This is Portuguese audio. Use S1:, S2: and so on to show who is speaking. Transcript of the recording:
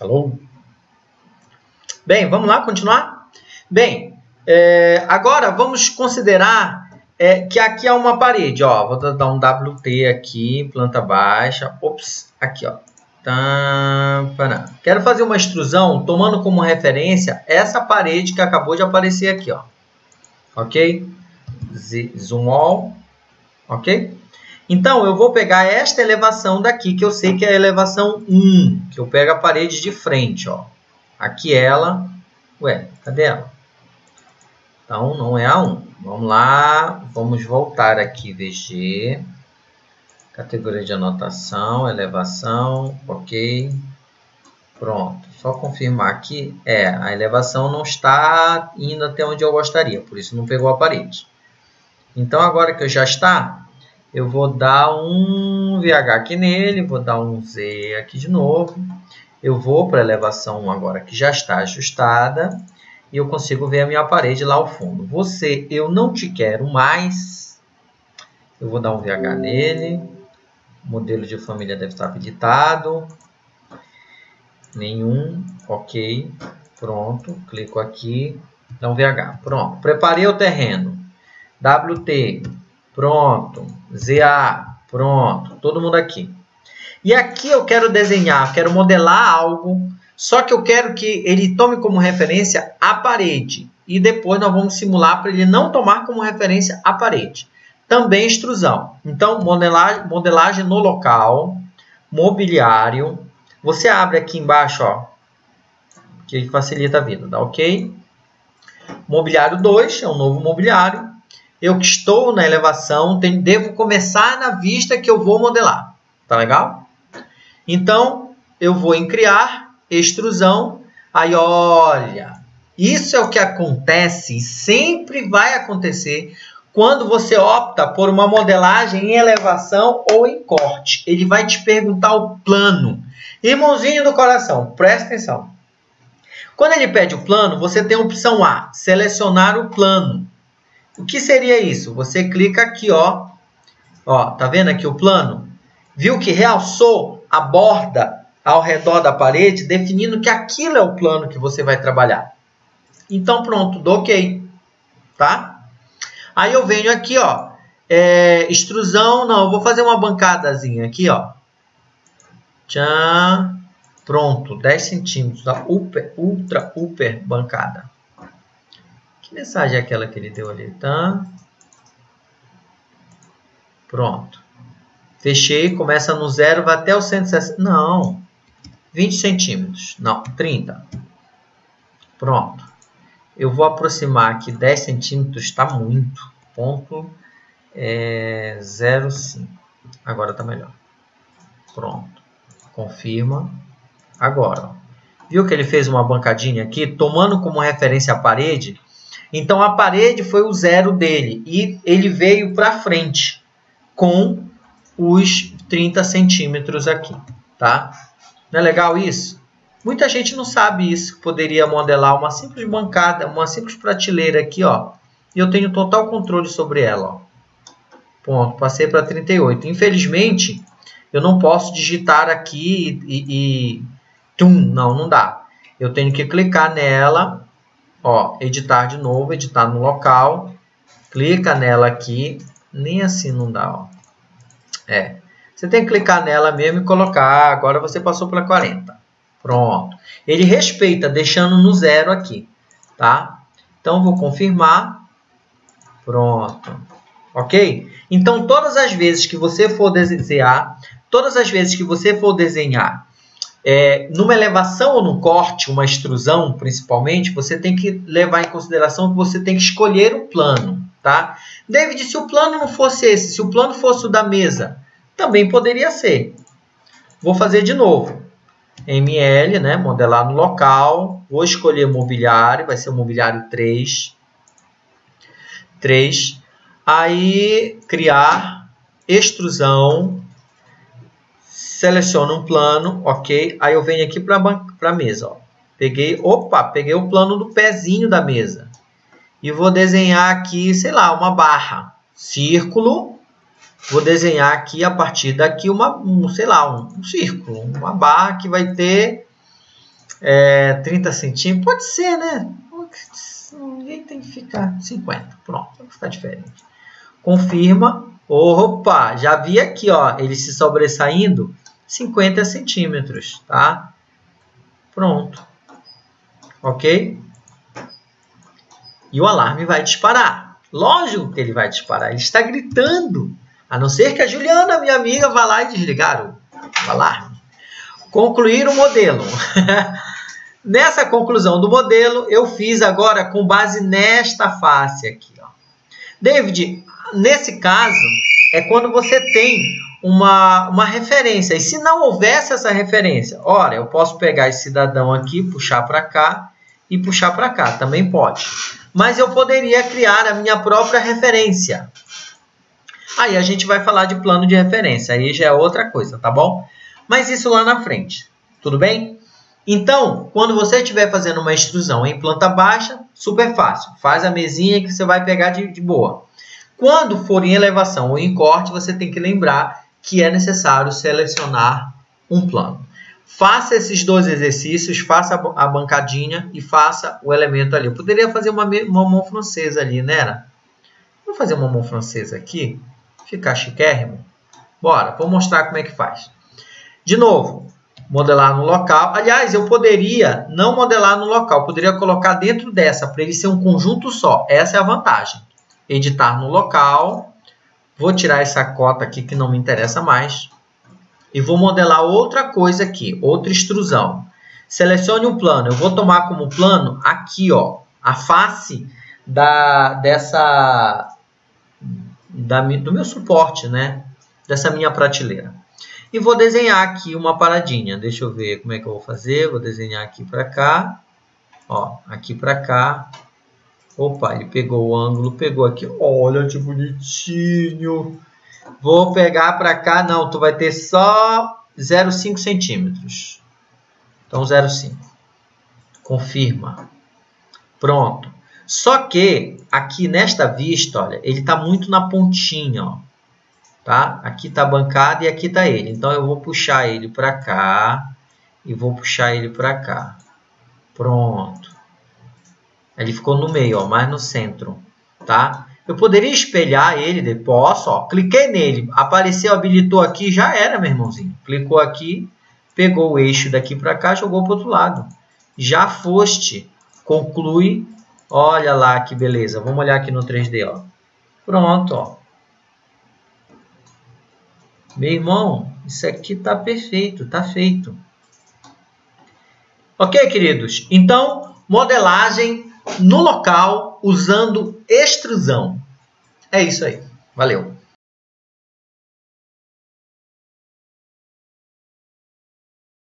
S1: Alô? Bem, vamos lá continuar? Bem, é, agora vamos considerar é, que aqui é uma parede. Ó, vou dar um WT aqui, planta baixa. Ops, aqui, ó. Quero fazer uma extrusão tomando como referência essa parede que acabou de aparecer aqui, ó. Ok? Zoom all. Ok? Então, eu vou pegar esta elevação daqui, que eu sei que é a elevação 1, que eu pego a parede de frente, ó. Aqui ela. Ué, cadê ela? Então, não é a 1. Vamos lá, vamos voltar aqui, VG. Categoria de anotação, elevação, ok. Pronto, só confirmar aqui. É, a elevação não está indo até onde eu gostaria, por isso não pegou a parede. Então, agora que eu já está, eu vou dar um VH aqui nele, vou dar um Z aqui de novo. Eu vou para a elevação 1 agora que já está ajustada e eu consigo ver a minha parede lá ao fundo. Você, eu não te quero mais. Eu vou dar um VH nele. Modelo de família deve estar habilitado. Nenhum. Ok. Pronto. Clico aqui. Dá um VH. Pronto. Preparei o terreno. WT. Pronto. ZA. Pronto. Todo mundo aqui. E aqui eu quero desenhar, quero modelar algo, só que eu quero que ele tome como referência a parede. E depois nós vamos simular para ele não tomar como referência a parede. Também extrusão. Então, modelagem, modelagem no local, mobiliário. Você abre aqui embaixo, ó, que facilita a vida, tá ok? Mobiliário 2 é um novo mobiliário eu que estou na elevação, tem, devo começar na vista que eu vou modelar. Tá legal? Então, eu vou em criar, extrusão, aí olha, isso é o que acontece e sempre vai acontecer quando você opta por uma modelagem em elevação ou em corte. Ele vai te perguntar o plano. Irmãozinho do coração, presta atenção. Quando ele pede o plano, você tem a opção A, selecionar o plano. O que seria isso? Você clica aqui, ó. Ó, tá vendo aqui o plano? Viu que realçou a borda ao redor da parede, definindo que aquilo é o plano que você vai trabalhar. Então, pronto, dou OK. Tá? Aí eu venho aqui, ó. É, extrusão, não, eu vou fazer uma bancadazinha aqui, ó. Tchan. Pronto, 10 centímetros, a ultra, ultra, upper bancada. Que mensagem é aquela que ele deu ali? Tá? Pronto. Fechei, começa no zero, vai até o 160. Não. 20 centímetros. Não, 30. Pronto. Eu vou aproximar aqui 10 centímetros, está muito. Ponto é, 0,5. Agora está melhor. Pronto. Confirma. Agora, viu que ele fez uma bancadinha aqui, tomando como referência a parede, então a parede foi o zero dele e ele veio para frente com os 30 centímetros aqui, tá? Não é legal isso? Muita gente não sabe isso, poderia modelar uma simples bancada, uma simples prateleira aqui, ó. E eu tenho total controle sobre ela, ó. Ponto, passei para 38. Infelizmente, eu não posso digitar aqui e, e, e... Tum, não, não dá. Eu tenho que clicar nela Ó, editar de novo, editar no local. Clica nela aqui. Nem assim não dá, ó. É. Você tem que clicar nela mesmo e colocar. Agora você passou para 40. Pronto. Ele respeita, deixando no zero aqui, tá? Então, vou confirmar. Pronto. Ok? Então, todas as vezes que você for desenhar, todas as vezes que você for desenhar é, numa elevação ou num corte, uma extrusão principalmente, você tem que levar em consideração que você tem que escolher o plano, tá? David, se o plano não fosse esse, se o plano fosse o da mesa, também poderia ser. Vou fazer de novo. ML, né, modelar no local, vou escolher mobiliário, vai ser o mobiliário 3. 3. Aí, criar, extrusão, seleciono um plano, ok? Aí eu venho aqui para a mesa, ó. Peguei, opa, peguei o plano do pezinho da mesa. E vou desenhar aqui, sei lá, uma barra. Círculo. Vou desenhar aqui, a partir daqui, uma, um, sei lá, um, um círculo. Uma barra que vai ter É, 30 centímetros, pode ser, né? Ninguém tem que ficar 50. Pronto, vai ficar diferente. Confirma. Opa, já vi aqui, ó, ele se sobressaindo 50 centímetros, tá? Pronto. Ok? E o alarme vai disparar. Lógico que ele vai disparar. Ele está gritando. A não ser que a Juliana, minha amiga, vá lá e desligar o alarme. Concluir o modelo. Nessa conclusão do modelo, eu fiz agora com base nesta face aqui. Ó. David, nesse caso, é quando você tem uma, uma referência. E se não houvesse essa referência, ora, eu posso pegar esse cidadão aqui, puxar para cá e puxar para cá, também pode. Mas eu poderia criar a minha própria referência. Aí a gente vai falar de plano de referência, aí já é outra coisa, tá bom? Mas isso lá na frente, tudo bem? Então, quando você estiver fazendo uma extrusão em planta baixa, super fácil. Faz a mesinha que você vai pegar de, de boa. Quando for em elevação ou em corte, você tem que lembrar que é necessário selecionar um plano. Faça esses dois exercícios, faça a bancadinha e faça o elemento ali. Eu poderia fazer uma, uma mão francesa ali, né? Vou fazer uma mão francesa aqui, ficar chiquérrimo. Bora, vou mostrar como é que faz. De novo, modelar no local. Aliás, eu poderia não modelar no local, poderia colocar dentro dessa, para ele ser um conjunto só. Essa é a vantagem. Editar no local. Vou tirar essa cota aqui que não me interessa mais. E vou modelar outra coisa aqui, outra extrusão. Selecione um plano. Eu vou tomar como plano aqui, ó, a face da, dessa, da, do meu suporte, né? Dessa minha prateleira. E vou desenhar aqui uma paradinha. Deixa eu ver como é que eu vou fazer. Vou desenhar aqui para cá. Ó, aqui para cá. Opa, ele pegou o ângulo, pegou aqui. Olha que bonitinho. Vou pegar para cá. Não, tu vai ter só 0,5 centímetros. Então, 0,5. Confirma. Pronto. Só que aqui nesta vista, olha, ele está muito na pontinha, ó tá? Aqui está a bancada e aqui está ele. Então, eu vou puxar ele para cá e vou puxar ele para cá. Pronto. Ele ficou no meio, ó, mais no centro, tá? Eu poderia espelhar ele, posso, ó, cliquei nele, apareceu, habilitou aqui, já era, meu irmãozinho. Clicou aqui, pegou o eixo daqui para cá, jogou para o outro lado. Já foste, conclui, olha lá que beleza. Vamos olhar aqui no 3D, ó. Pronto, ó. Meu irmão, isso aqui está perfeito, está feito. Ok, queridos? Então, modelagem no local usando extrusão. É isso aí. Valeu!